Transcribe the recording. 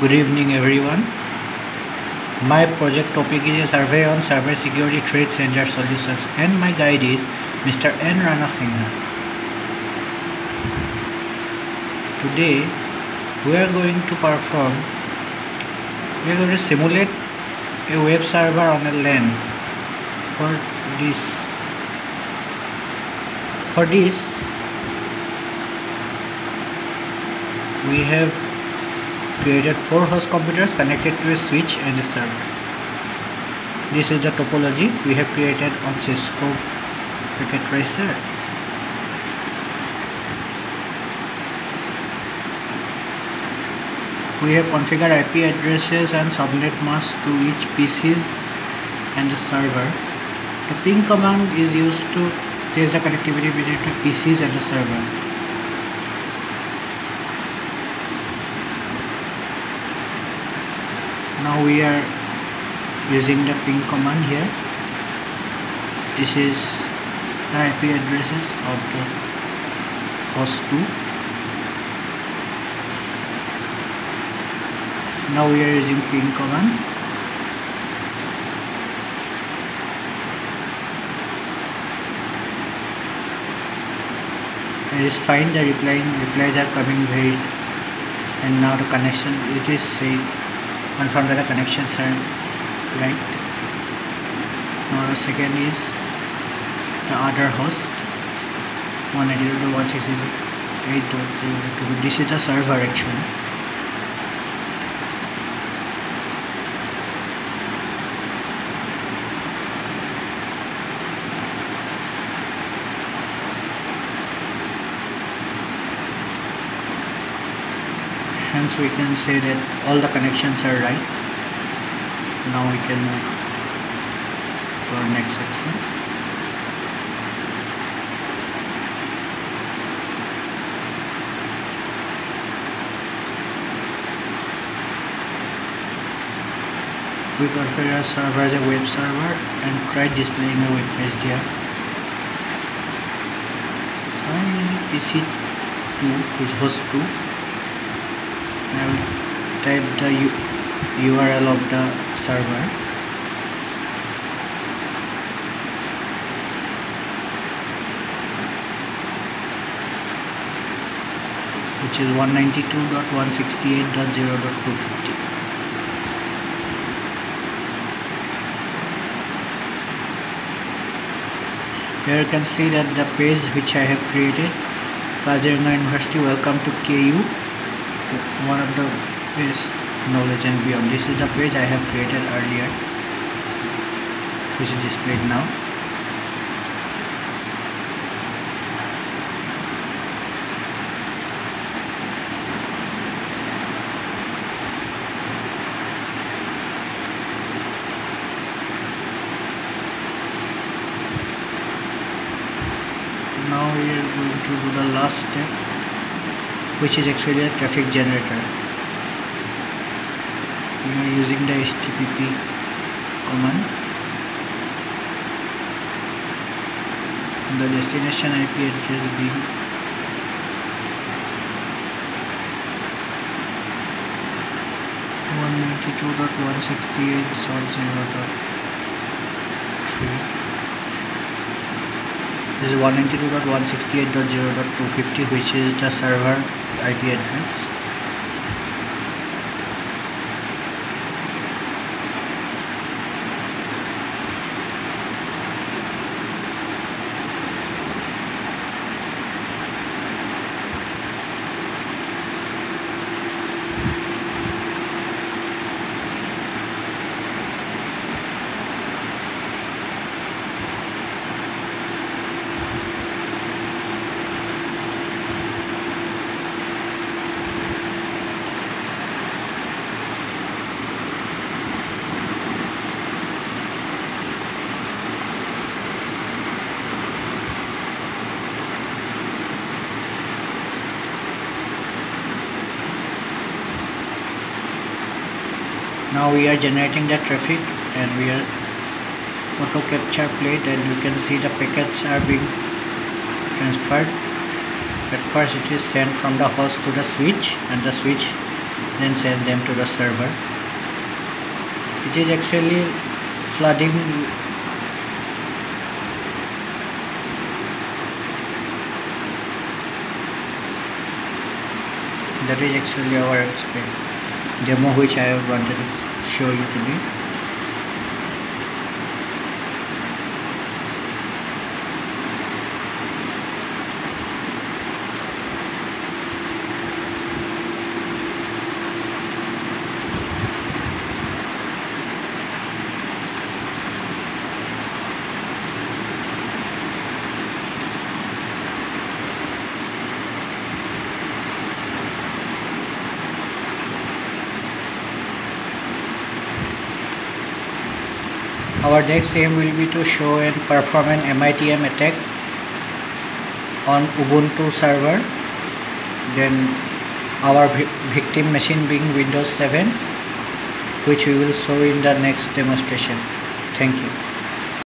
Good evening, everyone. My project topic is a survey on cyber security threats and their solutions, and my guide is Mr. N. Rana Singha. Today, we are going to perform, we are going to simulate a web server on a LAN. For this, for this, we have created four host computers connected to a switch and a server. This is the topology we have created on Cisco Packet Tracer. We have configured IP addresses and subnet masks to each PCs and the server. The ping command is used to test the connectivity between the PCs and the server. Now we are using the ping command here. This is the IP addresses of the host 2 now we are using ping command. It is fine the replying replies are coming very and now the connection it is saying confirm that the connections are right. Now the second is the other host 192.168.0.2 this is the server actually hence we can say that all the connections are right. Now we can move to our next section. We configure our server as a web server and try displaying a web page there. So I'm using PC2 which host 2 I will type the U URL of the server. Which is 192.168.0.250 here you can see that the page which I have created Kaziranga University welcome to KU one of the best knowledge and beyond. This is the page I have created earlier which is displayed now. Now we are going to do the last step which is actually a traffic generator. We are using the HTTP command. The destination IP address being one ninety two dot one sixty eight dot is 192.168.0.250 which is the server IP address now we are generating the traffic and we are auto capture plate and you can see the packets are being transferred. At first it is sent from the host to the switch and the switch then send them to the server. It is actually flooding that is actually our demo which I wanted to show you today our next aim will be to show and perform an MITM attack on Ubuntu server. Then our victim machine being Windows 7 which we will show in the next demonstration. Thank you